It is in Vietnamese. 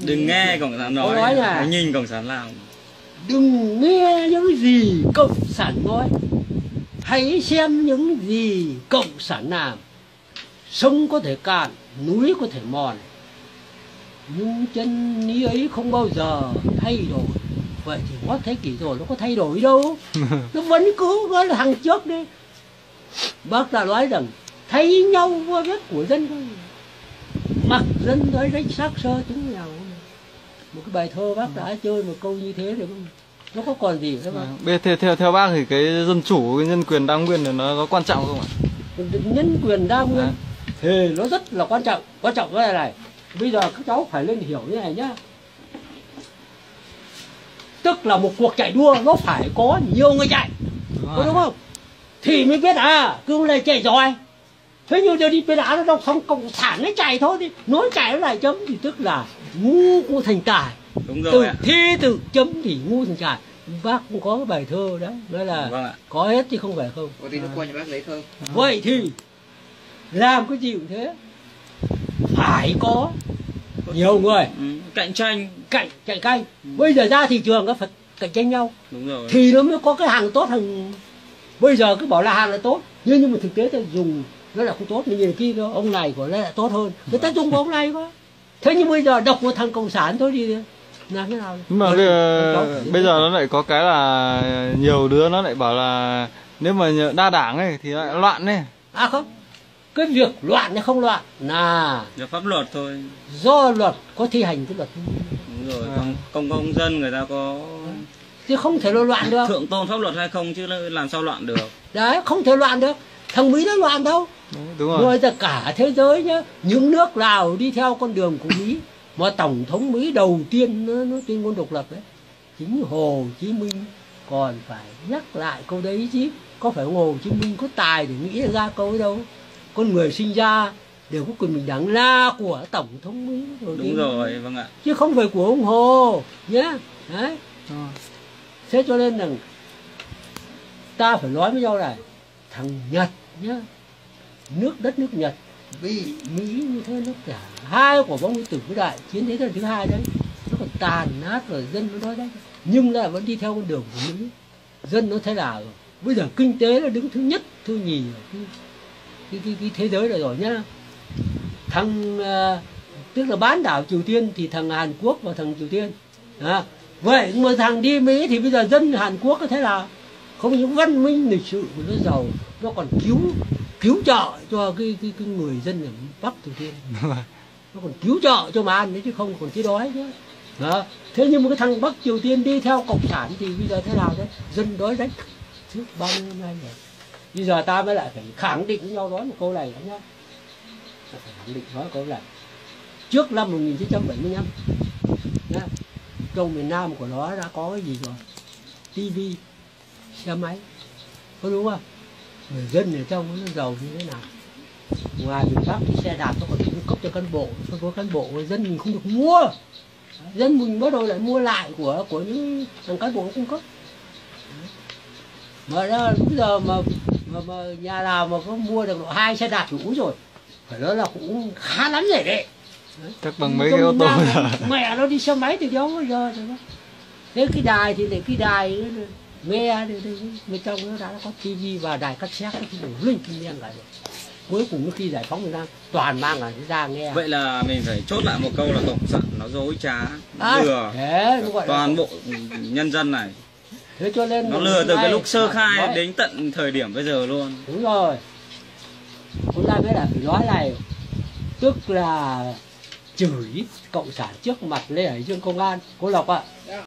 đừng nghe cộng sản nói, nói là hãy nhìn cộng sản làm. Đừng nghe những gì cộng sản nói. Hãy xem những gì cộng sản làm. Sông có thể cạn núi có thể mòn. Nhưng chân lý ấy không bao giờ thay đổi. Vậy thì có thế kỷ rồi nó có thay đổi đâu. Nó vẫn cứ nói là thằng trước đi. Bác đã nói rằng thay nhau vô vết của dân thôi mặc dân nói rách xác sơ chứng nào. Một cái bài thơ bác đã chơi một câu như thế rồi nó có còn gì nữa không Bây theo theo theo bác thì cái dân chủ cái nhân quyền đa nguyên này nó có quan trọng không ạ? nhân quyền đa nguyên À. thì nó rất là quan trọng. Quan trọng cái này này bây giờ các cháu phải lên hiểu như này nhá. Tức là một cuộc chạy đua nó phải có nhiều người chạy có đúng không? Thì mới biết à cứ này chạy giỏi thế nhưng giờ đi bên đá nó đâu không cộng sản nó chạy thôi thì nói chạy nó lại chấm thì tức là ngu của thành tài đúng từ rồi ạ. thi từ chấm thì ngu thành tài bác cũng có cái bài thơ đấy nói là vâng có hết thì không phải không. Có tí nó qua nhà bác lấy thơ? Vậy thì làm cái gì cũng thế. Phải có nhiều người. Ừ. cạnh tranh. Cạnh cạnh canh. Bây giờ ra thị trường nó phải cạnh tranh nhau. Đúng rồi. Thì nó mới có cái hàng tốt hàng bây giờ cứ bảo là hàng là tốt. Nhưng nhưng mà thực tế ta dùng nó là không tốt như nhiều khi nó ông này của nó lại tốt hơn. Người ta dùng của ông này quá. Thế nhưng bây giờ độc một thằng cộng sản thôi đi. Làm thế nào? Nhưng mà bây giờ, bây giờ nó lại có cái là nhiều đứa nó lại bảo là nếu mà đa đảng ấy thì lại loạn ấy. à không cái việc loạn hay không loạn là do pháp luật thôi. do luật có thi hành cái luật. Đúng rồi À. công công công dân người ta có chứ không thể lo loạn được. thượng tôn pháp luật hay không chứ làm sao loạn được? Đấy không thể loạn được. Thằng mỹ nó loạn đâu Đấy, đúng rồi. rồi tất cả thế giới nhá. Những nước nào đi theo con đường của mỹ mà tổng thống mỹ đầu tiên nó, nó tuyên ngôn độc lập đấy. Chính hồ chí minh. Còn phải nhắc lại câu đấy chứ có phải hồ chí minh có tài để nghĩ ra câu ấy đâu. Con người sinh ra đều có quyền bình đẳng là của tổng thống mỹ đầu đúng rồi vâng ạ. Chứ không phải của ông hồ nhé đấy. Ờ. thế cho nên rằng ta phải nói với nhau này. Thằng nhật nhá nước đất nước nhật. Bị mỹ như thế nó cả hai quả bóng nguyên tử vĩ đại chiến thế giới thứ hai đấy nó còn tàn nát rồi dân nó nói đấy. Nhưng lại vẫn đi theo con đường của mỹ. Dân nó thế nào rồi bây giờ kinh tế là đứng thứ nhất thứ nhì cái, cái, cái, cái thế giới này rồi nhá. Thằng à, tức là bán đảo triều tiên thì thằng hàn quốc và thằng triều tiên. À, vậy mà thằng đi mỹ thì bây giờ dân hàn quốc nó thế nào không những văn minh lịch sự của nó giàu nó còn cứu cứu trợ cho cái cái, cái người dân ở bắc triều tiên nó còn cứu trợ cho mà ăn đấy chứ không còn chết đói chứ đó. thế nhưng mà cái thằng bắc triều tiên đi theo cộng sản thì bây giờ thế nào đấy? Dân đói rách trước bao nhiêu năm nay rồi? Bây giờ ta mới lại phải khẳng định với nhau nói một câu này nữa nhá phải khẳng định nói câu này. Trước năm 1975 nhá, trong miền Nam của nó đã có cái gì rồi? Tivi xe máy. Có đúng không người dân ở trong nó giàu như thế nào? Ngoài miền Bắc thì xe đạp nó còn cung cấp cho cán bộ cho có cán bộ dân mình không được mua. Dân mình bắt đầu lại mua lại của của những thằng cán bộ cung cấp. Mà đó bây giờ mà, mà, mà nhà nào mà có mua được độ hai xe đạp đủ rồi. Phải nói là cũng khá lắm rồi đấy. Chắc bằng mấy cái ô tô mẹ nó đi xe máy từ bao giờ rồi đó. Thế cái đài thì để cái đài nữa nghe thì, thì, bên trong nó đã có tivi và đài cassette cái đủ linh kinh đen lại rồi cuối cùng khi giải phóng miền Nam toàn mang là ra nghe vậy là mình phải chốt lại một câu là cộng sản nó dối trá À, lừa thế toàn bộ nhân dân này. Thế cho nên nó lừa từ cái lúc sơ khai nói- đến tận thời điểm bây giờ luôn. Đúng rồi. Hôm nay mới là nói này tức là chửi cộng sản trước mặt lê hải dương công an. Cô lộc ạ